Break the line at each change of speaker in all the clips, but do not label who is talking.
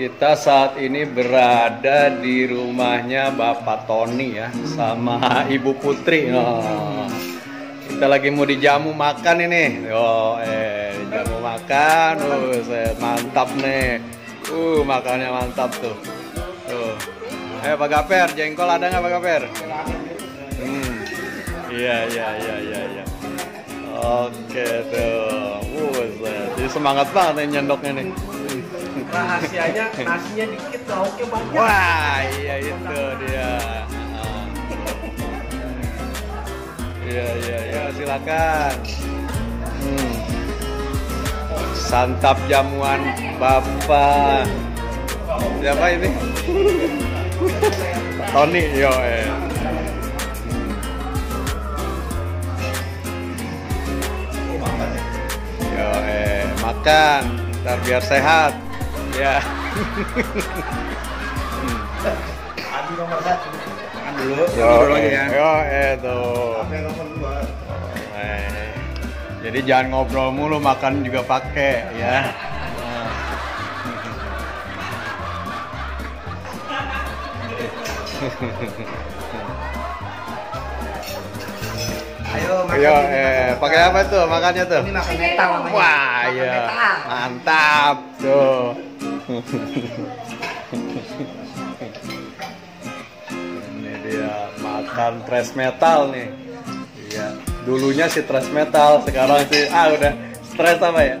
Kita saat ini berada di rumahnya Bapak Tony ya sama Ibu Putri. Oh. Kita lagi mau dijamu makan ini. Oh, eh jamu makan. Set. mantap nih. Uh, makannya mantap tuh. Tuh. Eh, Pak Gaper, jengkol ada nggak Pak Gaper? Hmm. Iya, iya, iya, iya, iya. Oke tuh. Uh. Jadi semangat banget nih nyendoknya nih.
Rahasianya nasinya dikit lauknya banyak
Wah, iya itu dia. Iya, iya, iya, silakan. Hmm. Santap jamuan Bapak. Siapa ini? Tony, yo eh. Yo eh, makan, ntar biar sehat. Ya.
Adi nomor satu makan dulu
Yo,
dulu aja ya
eh, yo, tuh.
Apa yang nomor dua
Eh, jadi jangan ngobrol mulu, makan juga pakai ya.
ayo makan
Yo,
ini,
eh, pakai apa tuh makannya tuh?
ini makan metal namanya
Wah, iya. Mantap tuh. Ini dia makan trash metal nih. Iya. Dulunya sih trash metal, sekarang sih ah udah stres apa ya?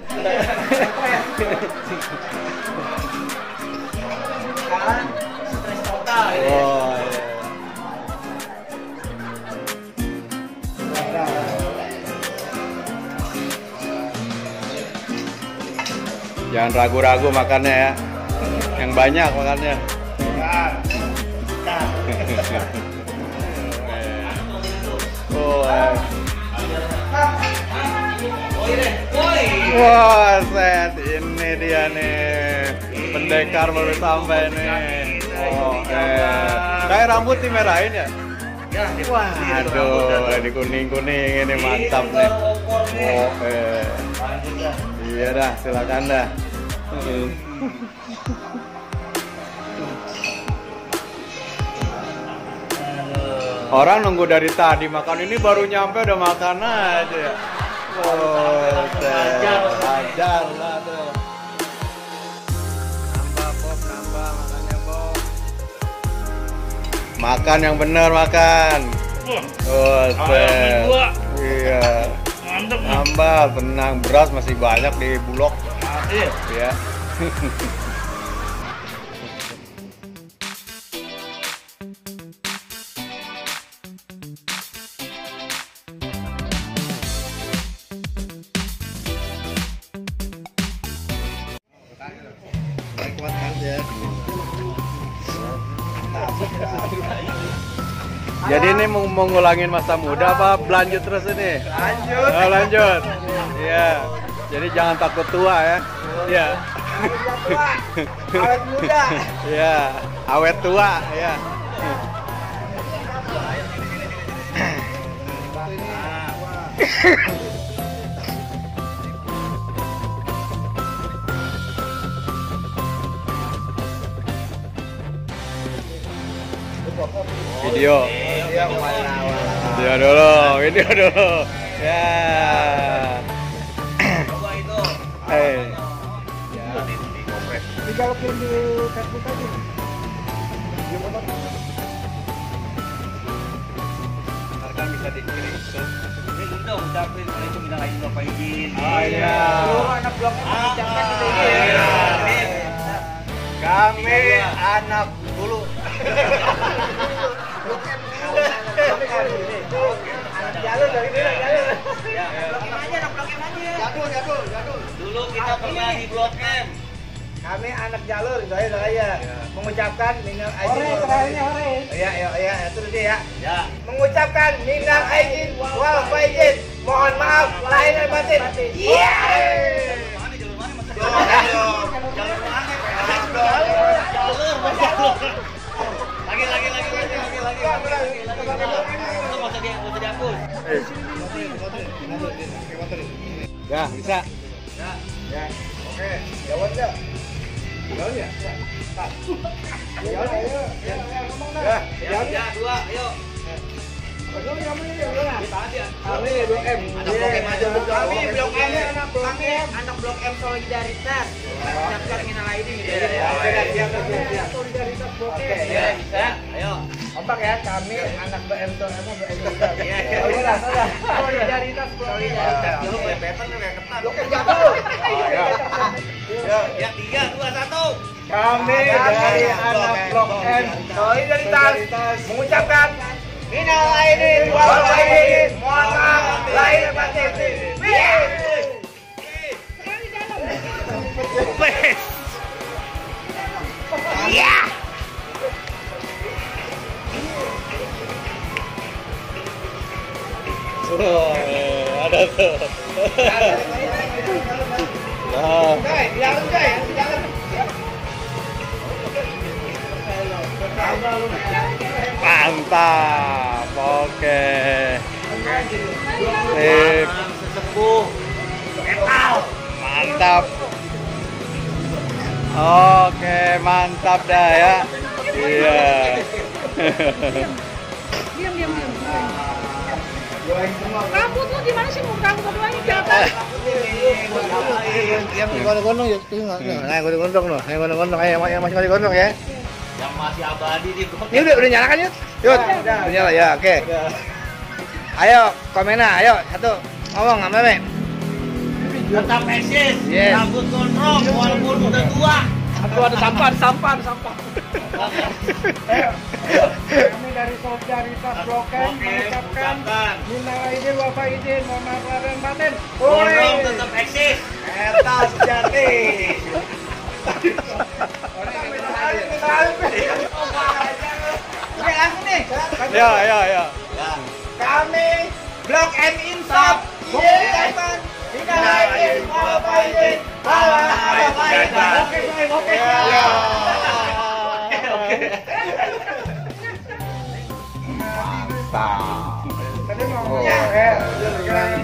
sekarang stres total
Oh, Jangan ragu-ragu makannya ya. Yang banyak makannya. Oh. Wah, set ini dia nih. Pendekar baru sampai nih. Oh, eh. Kayak rambut dimerahin ya?
ya
Wah, aduh, di kuning-kuning ini mantap nih. Oh, eh. Iya dah, silakan dah. Orang nunggu dari tadi makan ini baru nyampe udah makan aja. Oh, ajar, lah tuh. Nambah Bob, nambah makannya Bob. Makan yang bener makan. Oh, set. Iya.
Mantep.
Nambah, tenang. Beras masih banyak di bulog.
Iya.
Ya.
kuat banget ya
Jadi ini mau, mau ngulangin masa muda apa lanjut terus ini?
lanjut
Oh, lanjut. Iya. Jadi jangan takut tua ya. Iya.
awet muda
Iya, awet tua ya. Video. Video dulu, video dulu. Ya.
Coba itu.
Eh.
digalokin di Facebook aja
Ntar kan bisa dikirim ke
Ini udah ucapin kalau itu minta lagi bapak izin.
Oh, iya.
Anak
iya.
Iya.
Kami anak bulu.
Jalur dari jalur.
Ya.
Aja, anak blok M aja. Jadul, jadul, jadul.
Dulu kita pernah di Blok M.
Kami anak jalur, saya saya mengucapkan minal aidin.
Ore, terakhirnya ore.
Iya, iya, iya, terus ya.
Ya.
Mengucapkan minal aidin wal faizin. Mohon maaf lahir dan batin. Iya.
Mana jalur mana jalur? Jalur mana? Jalur, jalur. Lagi lagi lagi lagi. Itu mau jadi mau jadi aku.
Ya, bisa.
Ya, oke. Jawab ya. Ya,
Ya, ya, dua, ayo.
Kami Blok M.
Anak Blok M aja.
Kami Blok M.
Kami anak Blok M Solidaritas. Siapkan minal aidin gitu
Ya,
ya.
siap, siap, siap, siap. Solidaritas Blok M.
Ya, bisa. Ayo.
Kompak ya, kami anak BM Ton apa BM
Iya, iya.
Oh, iya. Solidaritas M.
Lu bebetan lu kayak ketat.
Blok M jatuh.
Ya, tiga, dua, satu.
Kami dari anak Blok M Solidaritas mengucapkan Minal aidin wal faizin. Mohon maaf lahir batin.
Wes.
Oh, ada tuh. Nah, mantap. Oke. Sip. Mantap. Oke, mantap dah ya. Iya.
Diam, diam, diam. Rambut lu gimana sih? Rambut apa lagi di atas?
Yang gondong-gondong ya, nah gondong-gondong loh, yang gondong-gondong, ayo yang masih gondong ya.
Yang masih abadi di blok
Ini udah udah nyala kan Yud? Yud, udah nyala ya, oke. Ayo, komena, ayo satu ngomong sama Meme.
Tetap eksis.
Yes.
Rambut gondrong walaupun udah tua.
Aduh, ada sampah, ada sampah, ada sampah.
Dari Solidaritas Blok M
Oke,
mengucapkan
ucapkan.
minal aidin wal faizin, mohon maaf lahir dan batin.
Gondrong tetap eksis.
Eta sejati. Oke, nih.
Ya, ya, ya.
Kami Blok M Insaf mengucapkan minal aidin wal faizin. Oke, baik, oke.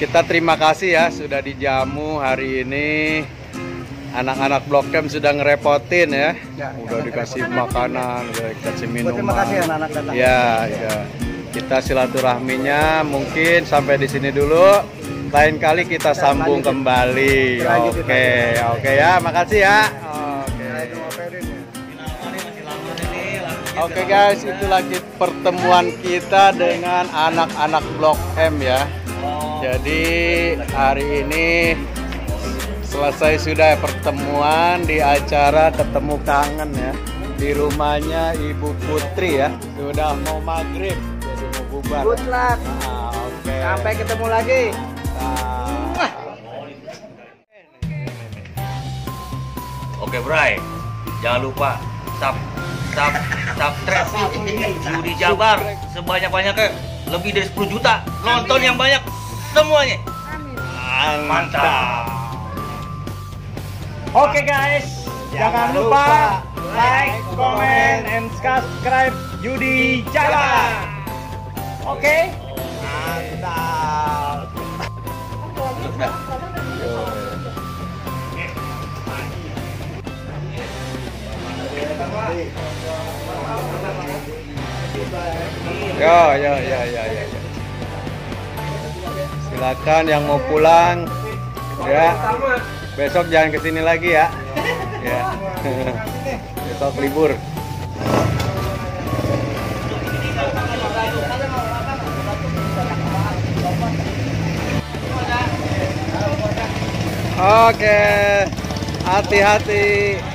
Kita terima kasih ya sudah dijamu hari ini. Anak-anak Blok M sudah ngerepotin ya.
Ya,
Udah dikasih makanan, udah dikasih minuman.
Terima kasih anak-anak datang.
Ya, ya. Kita silaturahminya mungkin sampai di sini dulu. Lain kali kita sambung kembali. Oke, oke ya. Makasih ya. Oke. Oke guys, itu lagi pertemuan kita dengan anak-anak Blok M ya. Jadi hari ini selesai sudah pertemuan di acara ketemu kangen ya di rumahnya Ibu Putri ya. Sudah mau maghrib, jadi mau bubar.
Good luck.
Ah, Oke.
Sampai ketemu lagi.
Nah.
Oke, Bray. Jangan lupa sub sub subscribe Judi Jabar sebanyak-banyaknya lebih dari 10 juta nonton yang banyak semuanya.
Amin.
Mantap.
Oke guys, jangan lupa like, comment, and subscribe Yudi Jalan. Oke? Mantap.
Ya, ya, ya, ya. ya. Silakan yang mau pulang ya. Besok jangan ke sini lagi ya. Ya. Besok libur. Oke. Hati-hati.